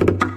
you